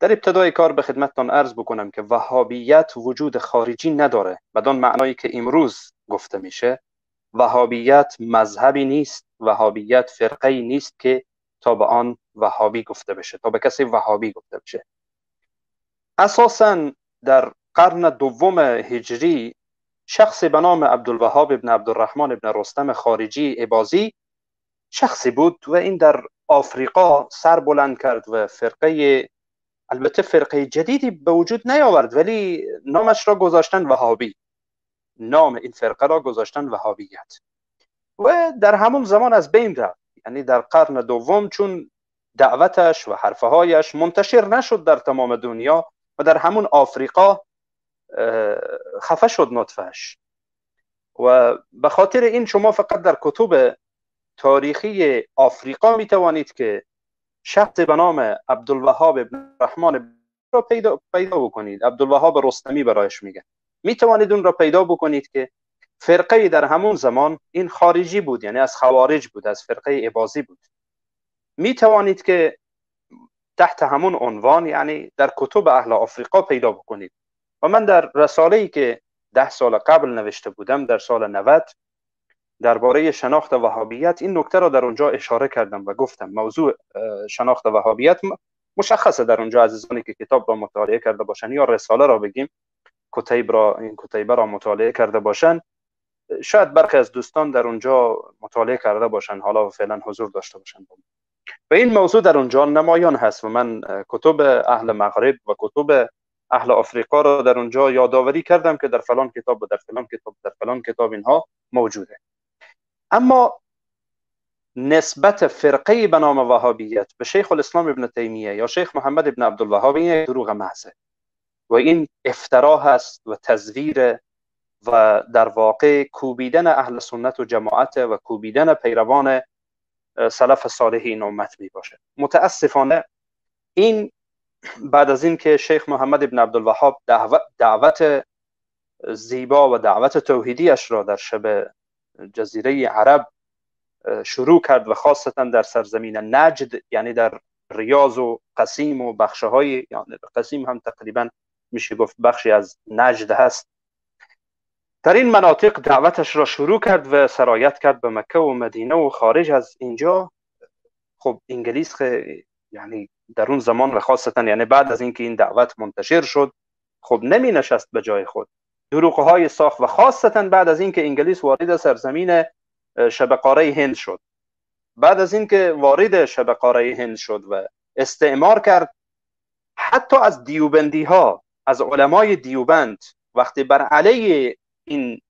در ابتدای کار به خدمتتان عرض بکنم که وهابیت وجود خارجی نداره بدان معنایی که امروز گفته میشه وهابیت مذهبی نیست وهابیت فرقه نیست که تا به آن وهابی گفته بشه تا به کسی وهابی گفته بشه. اساسا در قرن دوم هجری شخصی به نام عبدالوهاب ابن عبدالرحمن ابن رستم خارجی عبازی شخصی بود و این در آفریقا سر بلند کرد و فرقه البته فرقه جدیدی به وجود نیاورد ولی نامش را گذاشتن وهابی. نام این فرقه را گذاشتن وهابیت. و در همون زمان از بین رفت یعنی در قرن دوم چون دعوتش و حرفه هایش منتشر نشد در تمام دنیا و در همون آفریقا خفه شد نطفهش و به خاطر این شما فقط در کتب تاریخی آفریقا می توانید که شخص به نام عبدالوهاب ابن رحمان را پیدا, پیدا بکنید. عبدالوهاب رستمی برایش میگه. می توانید اون را پیدا بکنید که فرقه در همون زمان این خارجی بود یعنی از خوارج بود از فرقه عبازی بود. می توانید که تحت همون عنوان یعنی در کتب اهل آفریقا پیدا بکنید. و من در رساله ای که ده سال قبل نوشته بودم در سال 90 درباره شناخت وهابیت این نکته را در اونجا اشاره کردم و گفتم موضوع شناخت وهابیت مشخصه در اونجا عزیزانی که کتاب را مطالعه کرده باشن یا رساله را بگیم کتیب را این کتیبه را مطالعه کرده باشن. شاید برخی از دوستان در اونجا مطالعه کرده باشن حالا فعلا حضور داشته باشن. و این موضوع در اونجا نمایان هست و من کتب اهل مغرب و کتب اهل آفریقا را در اونجا یادآوری کردم که در فلان کتاب و در فلان کتاب در فلان کتاب اینها موجوده. اما نسبت فرقه به نام وهابیت به شیخ الاسلام ابن تیمیه یا شیخ محمد ابن عبدالوهاب این دروغ محضه. و این افترا هست و تزویر و در واقع کوبیدن اهل سنت و جماعت و کوبیدن پیروان سلف صالح این امت می باشه. متاسفانه این بعد از اینکه شیخ محمد ابن عبدالوهاب دعوت, دعوت زیبا و دعوت توحیدیش را در شب جزیره عرب شروع کرد و خاصتا در سرزمین نجد یعنی در ریاض و قسیم و بخشه های یعنی قسیم هم تقریبا میشه گفت بخشی از نجد هست. در این مناطق دعوتش را شروع کرد و سرایت کرد به مکه و مدینه و خارج از اینجا. خب انگلیس یعنی در اون زمان و خاصتا یعنی بعد از اینکه این دعوت منتشر شد خب نمی نشست به جای خود. دروغ های ساخت و خاصتا بعد از اینکه انگلیس وارد سرزمین شب قاره هند شد. بعد از اینکه وارد شب قاره هند شد و استعمار کرد حتی از دیوبندی ها از علمای دیوبند وقتی بر علیه این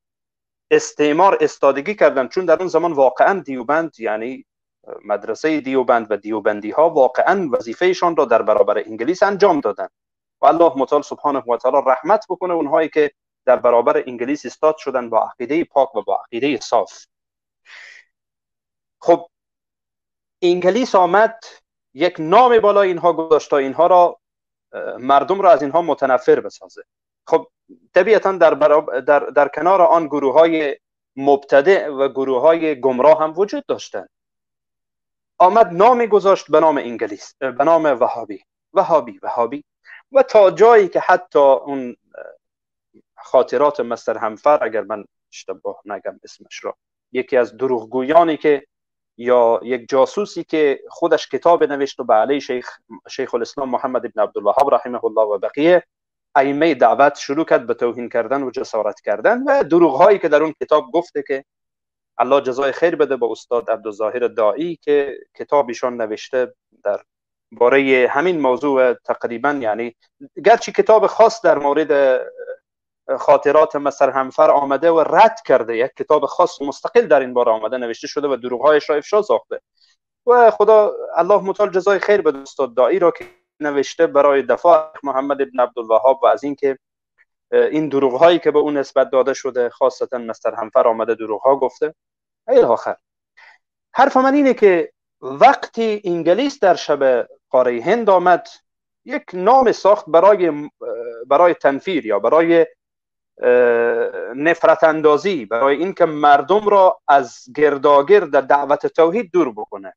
استعمار استادگی کردن چون در اون زمان واقعا دیوبند یعنی مدرسه دیوبند و دیوبندی ها واقعا وظیفهشان را در برابر انگلیس انجام دادن. و الله متعال سبحانه و تعالی رحمت بکنه اونهایی که در برابر انگلیس استاد شدن با عقیده پاک و با عقیده صاف. خب انگلیس آمد یک نام بالا اینها گذاشت تا اینها را مردم را از اینها متنفر بسازه. خب طبیعتا در, در, در کنار آن گروه های مبتدع و گروه های گمراه هم وجود داشتند. آمد نامی گذاشت به نام انگلیس به نام وهابی. وهابی وهابی. و تا جایی که حتی اون خاطرات مستر همفر اگر من اشتباه نگم اسمش را. یکی از دروغگویانی که یا یک جاسوسی که خودش کتاب نوشت و به علی شیخ شیخ الاسلام محمد ابن عبدالوهاب رحمه الله و بقیه ائمه دعوت شروع کرد به توهین کردن و جسارت کردن و دروغ هایی که در اون کتاب گفته که الله جزای خیر بده با استاد عبدالظاهر دایی که کتابشان نوشته در باره همین موضوع تقریبا یعنی گرچه کتاب خاص در مورد خاطرات مصر همفر آمده و رد کرده. یک کتاب خاص مستقل در این باره آمده نوشته شده و دروغهایش را افشا ساخته. و خدا الله متعال جزای خیر به استاد دایی را که نوشته برای دفاع محمد ابن عبدالوهاب و از اینکه این دروغ هایی که به اون نسبت داده شده خاصتا مستر همفر آمده دروغ ها گفته. ایل آخر. حرف من اینه که وقتی انگلیس در شب قاره هند آمد یک نام ساخت برای برای تنفیر یا برای نفرت اندازی برای اینکه مردم را از گرداگرد دعوت توحید دور بکنه.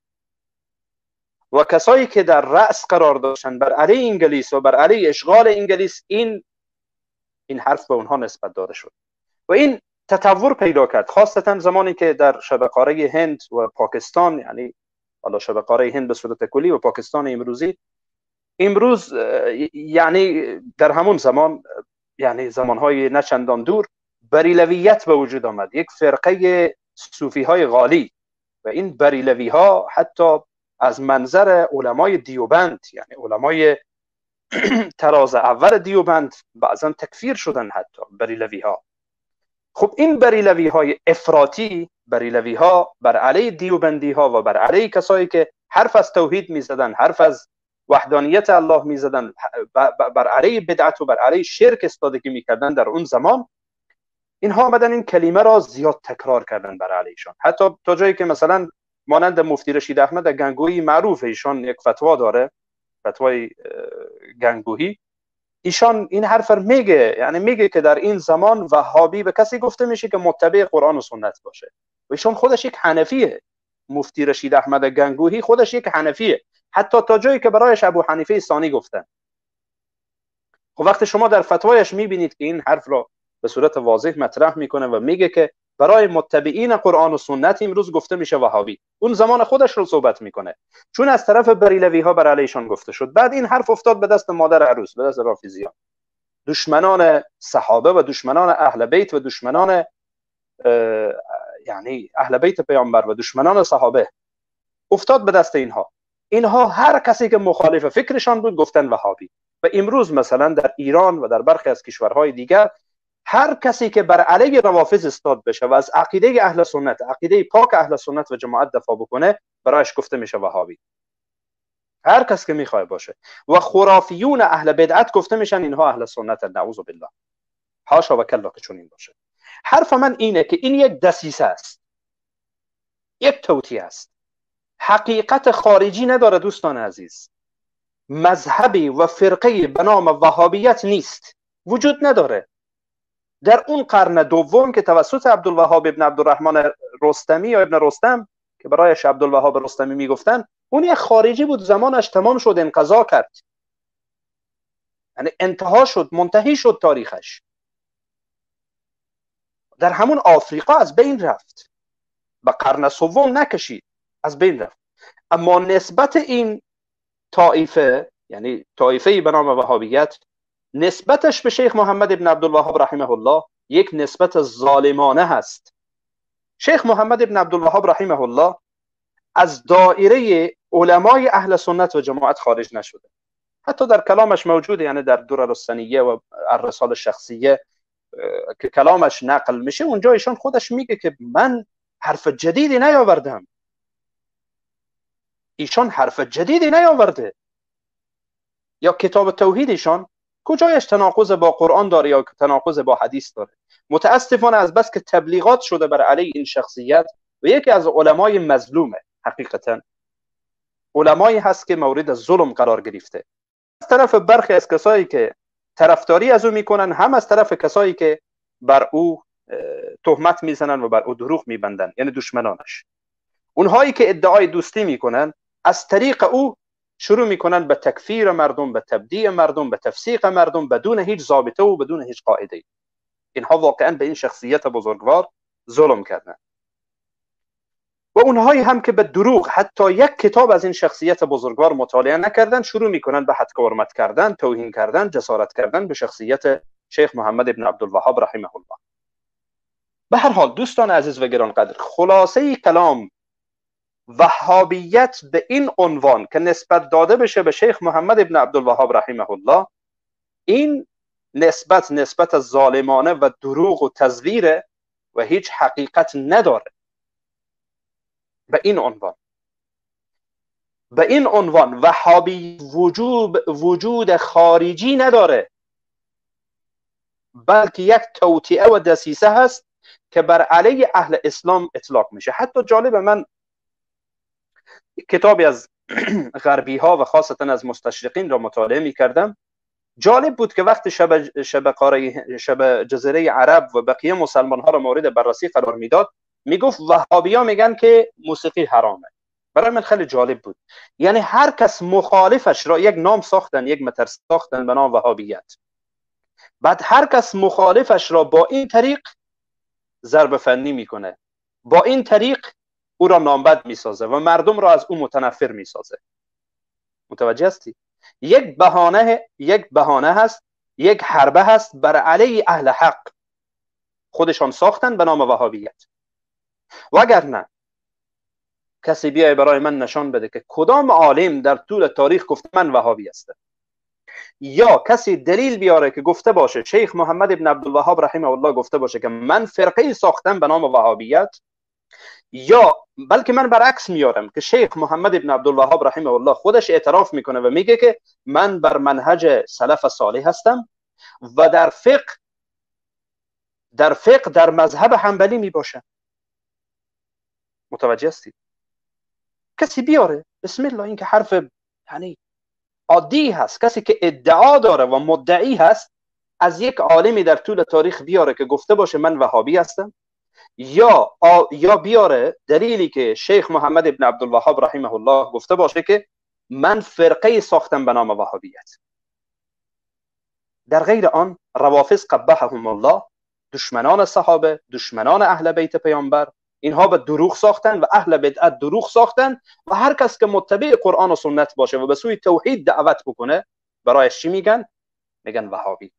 و کسایی که در رأس قرار داشتن بر علیه انگلیس و بر علیه اشغال انگلیس این این حرف به اونها نسبت داده شد. و این تطور پیدا کرد خاصتا زمانی که در شبه قاره هند و پاکستان یعنی حالا شبه قاره هند به صورت کلی و پاکستان امروزی امروز یعنی در همون زمان یعنی زمانهای نچندان دور بریلویت به وجود آمد. یک فرقه صوفی های غالی. و این بریلوی ها حتی از منظر علمای دیوبند یعنی علمای تراز اول دیوبند بعضا تکفیر شدن حتی بریلوی ها خب این بریلوی های افراطی بریلوی ها بر علیه دیوبندی ها و بر علیه کسایی که حرف از توحید می‌زدن حرف از وحدانیت الله می‌زدن بر علیه بدعت و بر علیه شرک استادگی می‌کردن در اون زمان. اینها آمدن این کلمه را زیاد تکرار کردن بر علیشان حتی تا جایی که مثلا مانند مفتی رشید احمد گنگوهی معروف ایشان یک فتوا داره فتوای گنگوهی ایشان این حرف میگه یعنی میگه که در این زمان وهابی به کسی گفته میشه که متبع قرآن و سنت باشه. و ایشان خودش یک حنفیه. مفتی رشید احمد گنگوهی خودش یک حنفیه. حتی تا جایی که برایش ابو حنیفه ثانی گفتن خب وقتی شما در فتوایش می‌بینید که این حرف را به صورت واضح مطرح می‌کنه و میگه که برای متبعین قرآن و سنت امروز گفته میشه وهابی. اون زمان خودش رو صحبت می‌کنه. چون از طرف بریلوی ها بر علیشان گفته شد. بعد این حرف افتاد به دست مادر عروس به دست رافیزیان دشمنان صحابه و دشمنان اهل بیت و دشمنان یعنی اهل بیت پیامبر و دشمنان صحابه افتاد به دست اینها. اینها هر کسی که مخالف فکرشان بود گفتن وهابی. و امروز مثلا در ایران و در برخی از کشورهای دیگر هر کسی که بر علیه روافض استاد بشه و از عقیده اهل سنت عقیده پاک اهل سنت و جماعت دفاع بکنه برایش گفته میشه وهابی. هر کس که می‌خواد باشه. و خرافیون اهل بدعت گفته میشن اینها اهل سنت نعوذ بالله. حاشا و کلا که چنین باشه. حرف من اینه که این یک دسیسه است. یک توتی است. حقیقت خارجی نداره دوستان عزیز. مذهبی و فرقه به نام وهابیت نیست. وجود نداره. در اون قرن دوم که توسط عبدالوهاب ابن عبدالرحمن رستمی یا ابن رستم که برایش عبدالوهاب رستمی می‌گفتن اون یک خارجی بود زمانش تمام شد انقضا کرد. یعنی انتها شد منتهی شد تاریخش. در همون آفریقا از بین رفت. به قرن سوم نکشید. از بین رفت. اما نسبت این طائفه یعنی طائفه به نام وهابیت نسبتش به شیخ محمد ابن عبدالوهاب رحمه الله یک نسبت ظالمانه هست. شیخ محمد ابن عبدالوهاب رحمه الله از دائره علمای اهل سنت و جماعت خارج نشده. حتی در کلامش موجوده یعنی در دور رستنیه و الرسال شخصیه که کلامش نقل میشه اونجا ایشان خودش میگه که من حرف جدیدی نیاوردم. ایشان حرف جدیدی نیاورده. یا کتاب توحیدشان کجایش تناقض با قرآن داره یا تناقض با حدیث داره؟ متاسفانه از بس که تبلیغات شده بر علیه این شخصیت و یکی از علمای مظلومه حقیقتا. علمایی هست که مورد ظلم قرار گرفته. از طرف برخی از کسایی که طرفداری از او می‌کنن هم از طرف کسایی که بر او تهمت می‌زنن و بر او دروغ میبندن یعنی دشمنانش. اونهایی که ادعای دوستی می‌کنن از طریق او شروع می‌کنن به تکفیر مردم به تبدیع مردم به تفسیق مردم بدون هیچ ضابطه و بدون هیچ قاعده. اینها واقعا به این شخصیت بزرگوار ظلم کردن و اونهایی هم که به دروغ حتی یک کتاب از این شخصیت بزرگوار مطالعه نکردن شروع می‌کنن به حد حرمت کردن توهین کردن جسارت کردن به شخصیت شیخ محمد ابن عبدالوهاب رحمه الله. به هر حال دوستان عزیز و گرانقدر خلاصه کلام وهابیت به این عنوان که نسبت داده بشه به شیخ محمد ابن عبدالوهاب رحمه الله این نسبت نسبت ظالمانه و دروغ و تزویره و هیچ حقیقت نداره. به این عنوان. به این عنوان وهابی وجود وجود خارجی نداره. بلکه یک توطئه و دسیسه هست که بر علیه اهل اسلام اطلاق میشه. حتی جالب من کتابی از غربی ها و خاصتا از مستشرقین را مطالعه می کردم جالب بود که وقتی شب, شب, شب جزیره عرب و بقیه مسلمان ها را مورد بررسی قرار می‌داد می‌گفت وهابی ها میگن که موسیقی حرامه. برای من خیلی جالب بود. یعنی هر کس مخالفش را یک نام ساختن یک متر ساختن به نام وهابیت. بعد هر کس مخالفش را با این طریق ضرب فنی می‌کنه. با این طریق او را نامبد می‌سازه و مردم را از او متنفر می‌سازه. متوجه هستی؟ یک بهانه یک بهانه هست یک حربه هست بر علیه اهل حق. خودشان ساختن به نام وهابیت. و اگر نه کسی بیای برای من نشان بده که کدام عالم در طول تاریخ گفته من وهابی هستم یا کسی دلیل بیاره که گفته باشه شیخ محمد ابن عبدالوهاب رحمه الله گفته باشه که من فرقه ساختم به نام وهابیت یا بلکه من برعکس میارم که شیخ محمد ابن عبدالوهاب رحمه الله خودش اعتراف می‌کنه و میگه که من بر منهج سلف صالح هستم و در فقه در فقه در مذهب حنبلی می باشه متوجه هستید کسی بیاره بسم الله این که حرف یعنی عادی هست. کسی که ادعا داره و مدعی هست از یک عالمی در طول تاریخ بیاره که گفته باشه من وهابی هستم. یا یا بیاره دلیلی که شیخ محمد ابن عبدالوهاب رحمه الله گفته باشه که من فرقه ساختم به نام وهابیت. در غیر آن روافض قبحهم الله دشمنان صحابه دشمنان اهل بیت پیامبر اینها به دروغ ساختن و اهل بدعت دروغ ساختن و هر کس که متبع قرآن و سنت باشه و به سوی توحید دعوت بکنه برایش چی میگن؟ میگن وهابی.